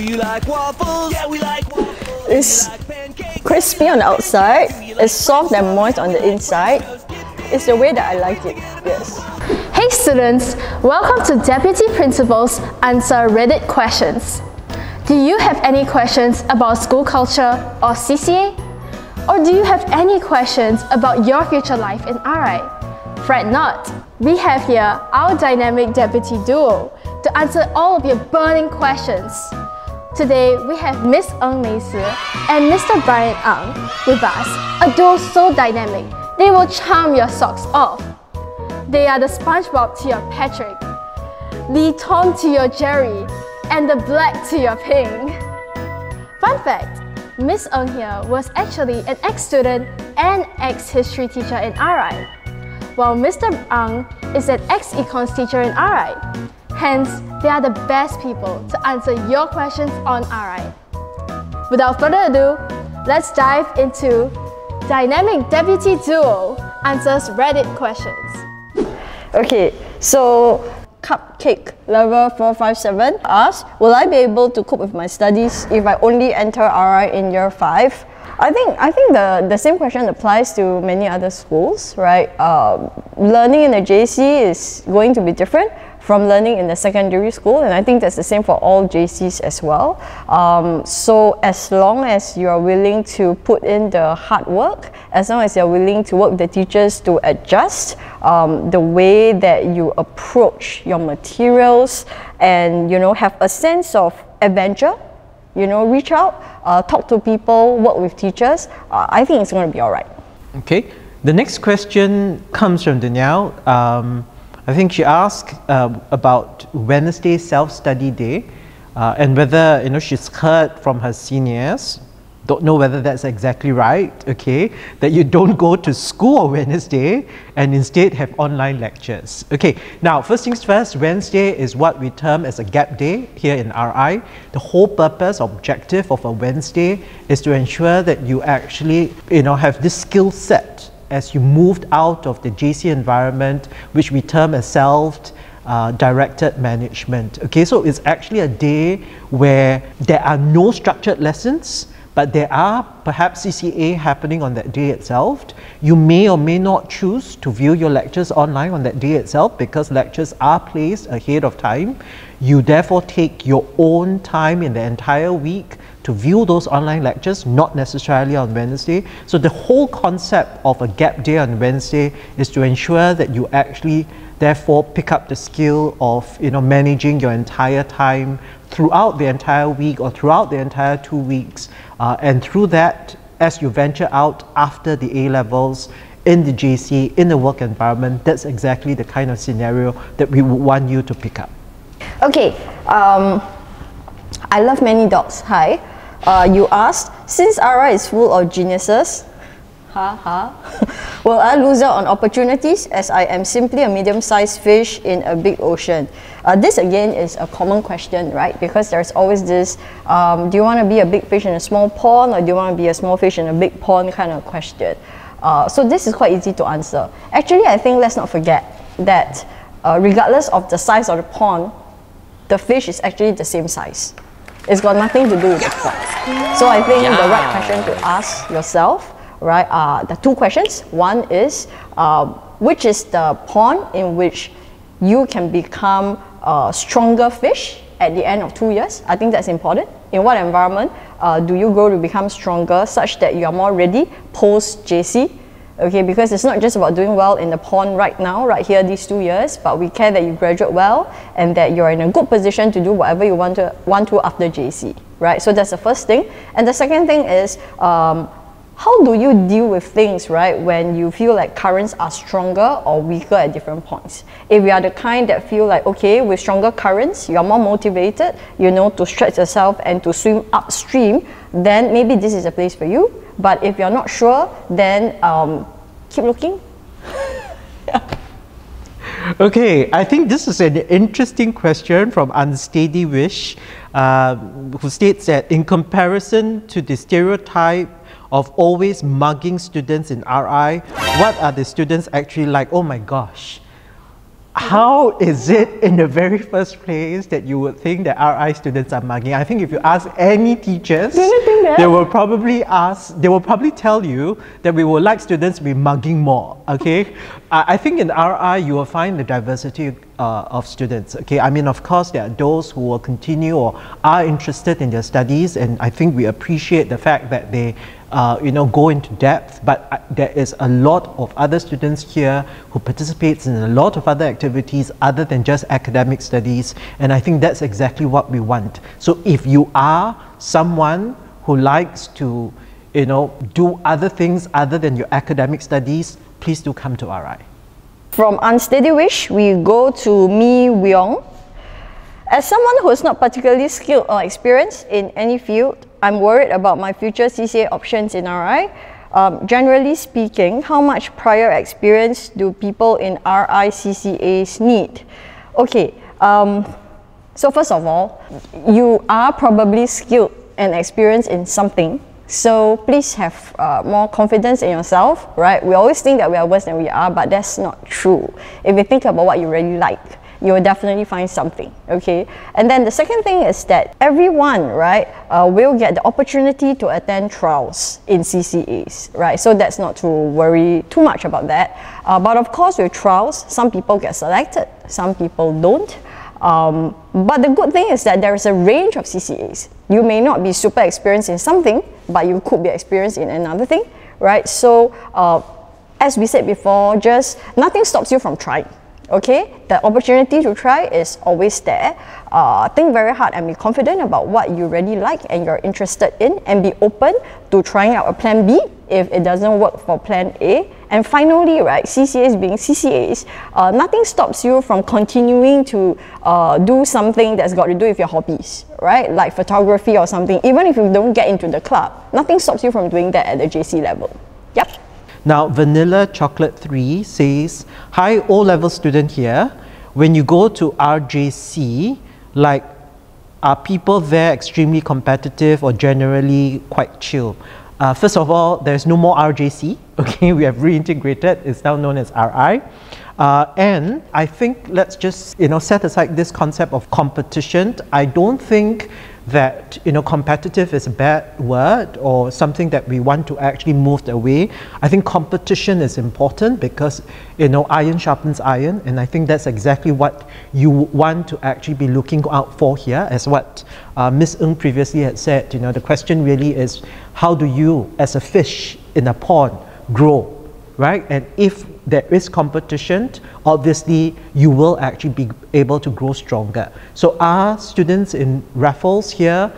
you like waffles? Yeah, we like waffles. It's crispy on the outside, it's soft and moist on the inside. It's the way that I like it, yes. Hey students, welcome to Deputy Principal's Answer Reddit Questions. Do you have any questions about school culture or CCA? Or do you have any questions about your future life in RI? Fret not, we have here our dynamic deputy duo to answer all of your burning questions. Today, we have Miss Ng Mei Si and Mr. Brian Ang with us, a duo so dynamic, they will charm your socks off. They are the SpongeBob to your Patrick, the Tom to your Jerry, and the black to your pink. Fun fact, Miss Ng here was actually an ex-student and ex-history teacher in RI, while Mr. Ang is an ex-econs teacher in RI. Hence, they are the best people to answer your questions on RI. Without further ado, let's dive into Dynamic Deputy Duo Answers Reddit Questions. Okay, so Cupcake Lover 457 asks, Will I be able to cope with my studies if I only enter RI in year 5? I think I think the, the same question applies to many other schools, right? Um, learning in a JC is going to be different from learning in the secondary school and I think that's the same for all JCs as well. Um, so as long as you are willing to put in the hard work, as long as you're willing to work the teachers to adjust um, the way that you approach your materials and you know have a sense of adventure you know, reach out, uh, talk to people, work with teachers. Uh, I think it's going to be all right. Okay. The next question comes from Danielle. Um, I think she asked uh, about Wednesday self-study day uh, and whether you know she's heard from her seniors don't know whether that's exactly right, okay, that you don't go to school on Wednesday and instead have online lectures. Okay, now first things first, Wednesday is what we term as a gap day here in RI. The whole purpose, objective of a Wednesday is to ensure that you actually, you know, have this skill set as you moved out of the JC environment, which we term as self uh, directed management. Okay, so it's actually a day where there are no structured lessons, but there are perhaps CCA happening on that day itself. You may or may not choose to view your lectures online on that day itself because lectures are placed ahead of time. You therefore take your own time in the entire week to view those online lectures, not necessarily on Wednesday. So the whole concept of a gap day on Wednesday is to ensure that you actually therefore pick up the skill of you know managing your entire time throughout the entire week or throughout the entire two weeks. Uh, and through that, as you venture out after the A levels, in the JC, in the work environment, that's exactly the kind of scenario that we would want you to pick up. Okay, um, I love many dogs. Hi. Uh, you asked, since RI is full of geniuses, ha ha, will I lose out on opportunities as I am simply a medium-sized fish in a big ocean? Uh, this again is a common question, right? Because there's always this, um, do you want to be a big fish in a small pond or do you want to be a small fish in a big pond kind of question? Uh, so this is quite easy to answer. Actually, I think let's not forget that uh, regardless of the size of the pond, the fish is actually the same size. It's got nothing to do with the pond. So I think yeah. the right question to ask yourself, right, are the two questions. One is, uh, which is the pond in which you can become a stronger fish at the end of two years. I think that's important. In what environment uh, do you grow to become stronger such that you are more ready post JC? Okay, because it's not just about doing well in the pond right now, right here, these two years, but we care that you graduate well and that you're in a good position to do whatever you want to want to after JC, right? So that's the first thing. And the second thing is um, how do you deal with things, right, when you feel like currents are stronger or weaker at different points? If you are the kind that feel like, okay, with stronger currents, you're more motivated, you know, to stretch yourself and to swim upstream, then maybe this is a place for you. But if you're not sure, then um, keep looking. Okay, I think this is an interesting question from Unsteady Wish, uh, who states that in comparison to the stereotype of always mugging students in RI, what are the students actually like? Oh my gosh, how is it in the very first place that you would think that RI students are mugging? I think if you ask any teachers, they will probably ask, they will probably tell you that we would like students to be mugging more, okay? I I think in RI you will find the diversity uh, of students, okay? I mean, of course, there are those who will continue or are interested in their studies and I think we appreciate the fact that they uh, you know, go into depth, but uh, there is a lot of other students here who participates in a lot of other activities other than just academic studies, and I think that's exactly what we want. So if you are someone who likes to, you know, do other things other than your academic studies, please do come to RI. From Unsteady Wish, we go to Mi Weong. As someone who is not particularly skilled or experienced in any field, I'm worried about my future CCA options in RI. Um, generally speaking, how much prior experience do people in RI CCAs need? Okay, um, so first of all, you are probably skilled and experienced in something. So please have uh, more confidence in yourself, right? We always think that we are worse than we are, but that's not true. If you think about what you really like, you will definitely find something, okay? And then the second thing is that everyone, right, uh, will get the opportunity to attend trials in CCAs, right? So that's not to worry too much about that. Uh, but of course, with trials, some people get selected, some people don't. Um, but the good thing is that there is a range of CCAs. You may not be super experienced in something, but you could be experienced in another thing, right? So, uh, as we said before, just nothing stops you from trying okay the opportunity to try is always there uh, think very hard and be confident about what you really like and you're interested in and be open to trying out a plan b if it doesn't work for plan a. And finally right ccas being ccas uh, nothing stops you from continuing to uh, do something that's got to do with your hobbies right? Like photography or something even if you don't get into the club nothing stops you from doing that at the jc level. Yep now, Vanilla Chocolate 3 says, Hi, O level student here. When you go to RJC, like, are people there extremely competitive or generally quite chill? Uh, first of all, there's no more RJC. Okay, we have reintegrated. It's now known as RI. Uh, and I think let's just you know set aside this concept of competition. I don't think that you know competitive is a bad word or something that we want to actually move away. I think competition is important because you know iron sharpens iron, and I think that's exactly what you want to actually be looking out for here. As what uh, Ms. Ng previously had said, you know the question really is how do you, as a fish in a pond, grow, right? And if there is competition, obviously you will actually be able to grow stronger. So are students in Raffles here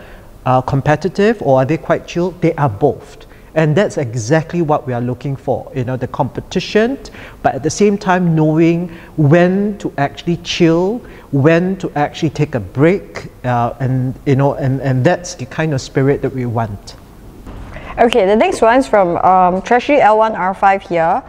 uh, competitive or are they quite chill? They are both. And that's exactly what we are looking for, you know, the competition, but at the same time knowing when to actually chill, when to actually take a break, uh, and, you know, and, and that's the kind of spirit that we want. Okay, the next one is from um, Treasury L1R5 here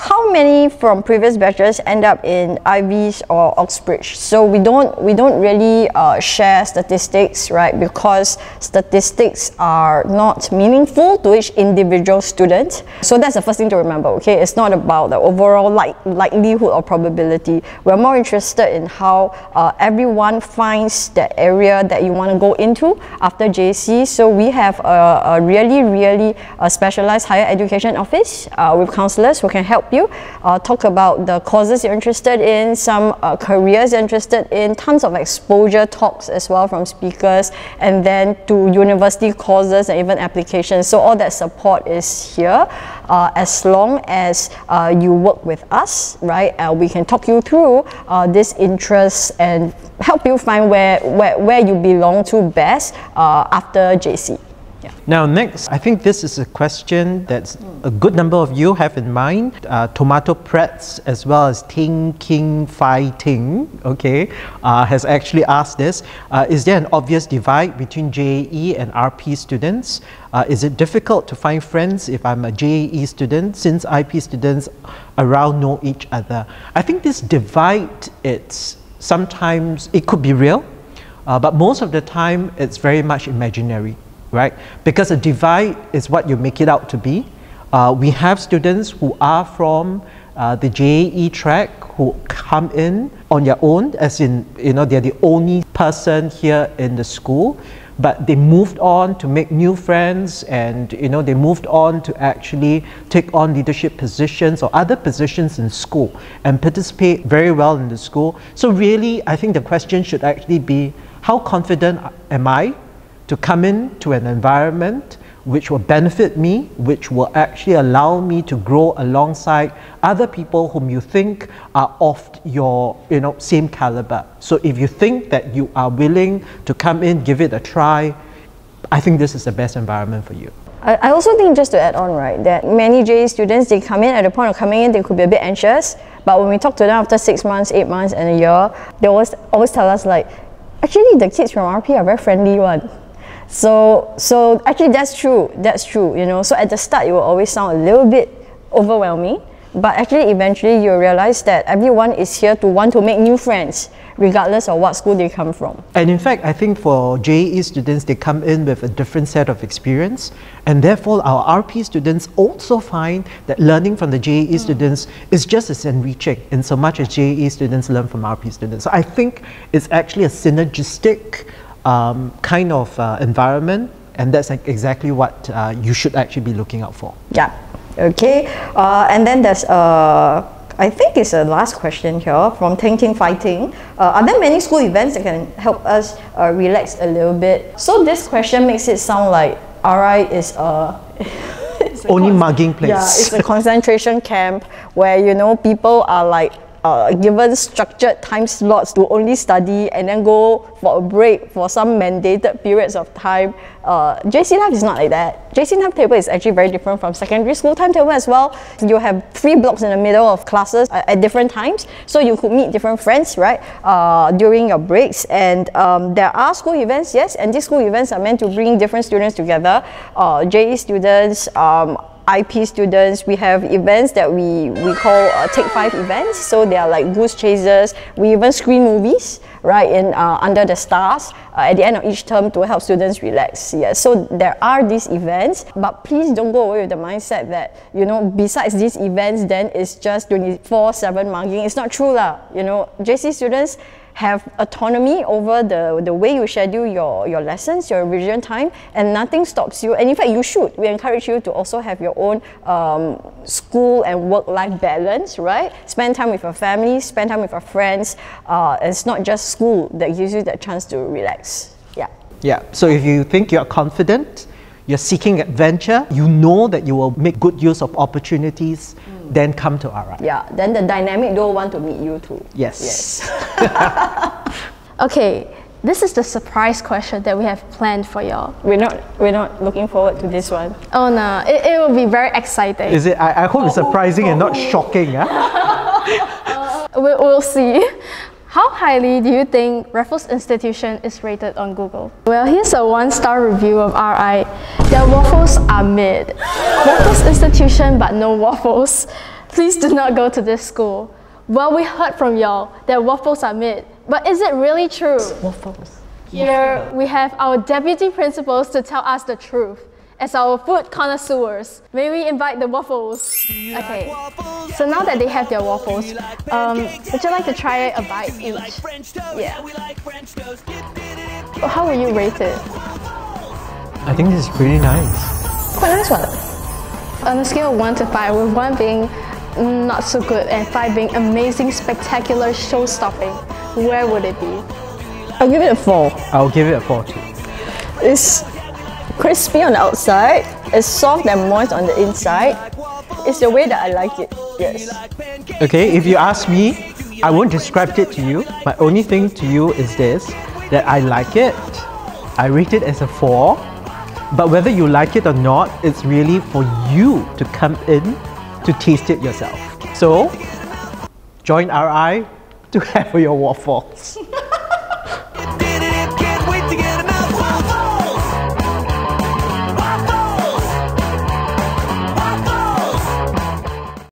how many from previous batches end up in Ivies or Oxbridge? So we don't we don't really uh, share statistics, right? Because statistics are not meaningful to each individual student. So that's the first thing to remember. Okay, it's not about the overall like likelihood or probability. We're more interested in how uh, everyone finds the area that you want to go into after JC. So we have a, a really really a uh, specialized higher education office uh, with counselors who can help you. Uh, talk about the courses you're interested in, some uh, careers you're interested in, tons of exposure talks as well from speakers, and then to university courses and even applications. So all that support is here. Uh, as long as uh, you work with us, right, uh, we can talk you through uh, this interest and help you find where, where, where you belong to best after JC. Yeah. Now next, I think this is a question that a good number of you have in mind. Uh, tomato Pretz as well as Ting King Fai Ting, okay, uh, has actually asked this. Uh, is there an obvious divide between JAE and RP students? Uh, is it difficult to find friends if I'm a JAE student since IP students around know each other? I think this divide, it's sometimes, it could be real, uh, but most of the time it's very much imaginary right? Because a divide is what you make it out to be. Uh, we have students who are from uh, the JAE track who come in on their own, as in, you know, they're the only person here in the school, but they moved on to make new friends and, you know, they moved on to actually take on leadership positions or other positions in school and participate very well in the school. So really, I think the question should actually be, how confident am I to come into an environment which will benefit me, which will actually allow me to grow alongside other people whom you think are of your you know same caliber. So if you think that you are willing to come in, give it a try, I think this is the best environment for you. I also think just to add on, right, that many JE students they come in at the point of coming in, they could be a bit anxious. But when we talk to them after six months, eight months, and a year, they always always tell us like, actually the kids from RP are very friendly one. So so actually that's true. That's true. You know. So at the start it will always sound a little bit overwhelming, but actually eventually you'll realize that everyone is here to want to make new friends, regardless of what school they come from. And in fact, I think for JAE students, they come in with a different set of experience. And therefore, our RP students also find that learning from the JAE mm. students is just as enriching in so much as JAE students learn from RP students. So I think it's actually a synergistic um, kind of uh, environment. And that's like exactly what uh, you should actually be looking out for. Yeah. Okay. Uh, and then there's uh, I think it's a last question here from Ting Ting Fighting. Uh, are there many school events that can help us uh, relax a little bit? So this question makes it sound like RI is a Only mugging place. Yeah, it's a concentration camp where you know people are like uh, given structured time slots to only study and then go for a break for some mandated periods of time. Uh, JC life is not like that. JC timetable is actually very different from secondary school timetable as well. You have three blocks in the middle of classes at, at different times, so you could meet different friends, right, uh, during your breaks. And um, there are school events, yes, and these school events are meant to bring different students together. Uh, JE students, um, IP students, we have events that we, we call uh, Take Five events. So they are like goose chasers. We even screen movies, right, in uh, Under the Stars uh, at the end of each term to help students relax. Yeah, so there are these events, but please don't go away with the mindset that, you know, besides these events, then it's just 24-7 mugging. It's not true lah. You know, JC students have autonomy over the, the way you schedule your, your lessons, your revision time, and nothing stops you. And in fact, you should. We encourage you to also have your own um, school and work-life balance, right? Spend time with your family, spend time with your friends. Uh, it's not just school that gives you that chance to relax. Yeah. Yeah, so if you think you're confident, you're seeking adventure, you know that you will make good use of opportunities, then come to RI. Yeah. Then the dynamic don't want to meet you too. Yes. Yes. Okay, this is the surprise question that we have planned for y'all. We're not we're not looking forward to this one. Oh no, it, it will be very exciting. Is it? I, I hope it's surprising and not shocking. Huh? We, we'll see. How highly do you think Raffles Institution is rated on Google? Well, here's a one-star review of RI. Their waffles are mid. Raffles Institution, but no waffles. Please do not go to this school. Well, we heard from y'all that waffles are mid, but is it really true? Waffles. Here we have our deputy principals to tell us the truth. As our food connoisseurs, may we invite the waffles? Okay, so now that they have their waffles, um, would you like to try a bite each? Yeah. How will you rate it? I think this is pretty nice. Quite nice one. On a scale of 1 to 5, with 1 being not so good and 5 being amazing, spectacular, show-stopping, where would it be? I'll give it a four. I'll give it a 4 too. It's crispy on the outside, it's soft and moist on the inside. It's the way that I like it. Yes. Okay, if you ask me, I won't describe it to you. My only thing to you is this that I like it. I rate it as a 4. But whether you like it or not, it's really for you to come in to taste it yourself. So, join RI to have your waffles.